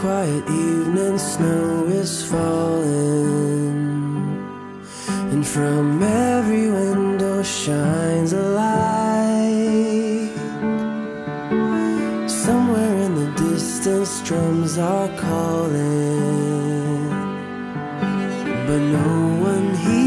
quiet evening, snow is falling, and from every window shines a light. Somewhere in the distance, drums are calling, but no one heeds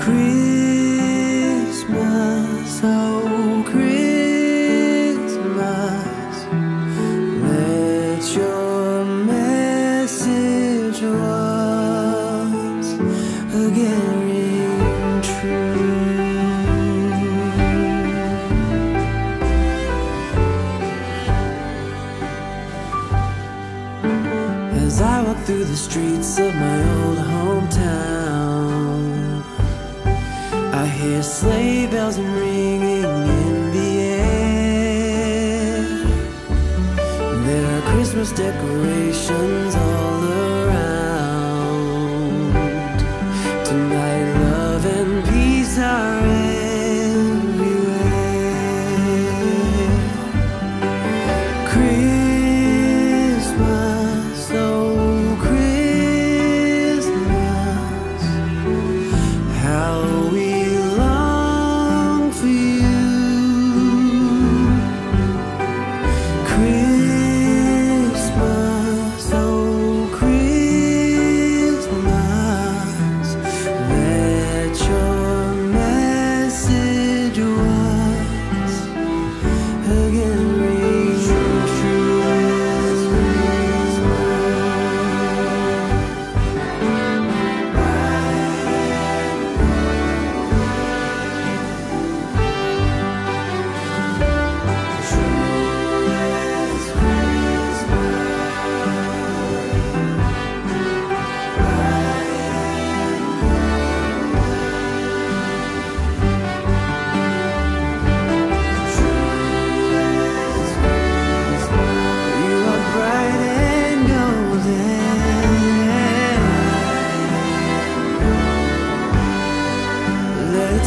Christmas, oh Christmas, let your message once again ring true. As I walk through the streets of my old hometown, hear sleigh bells ringing in the air. There are Christmas decorations all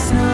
snow.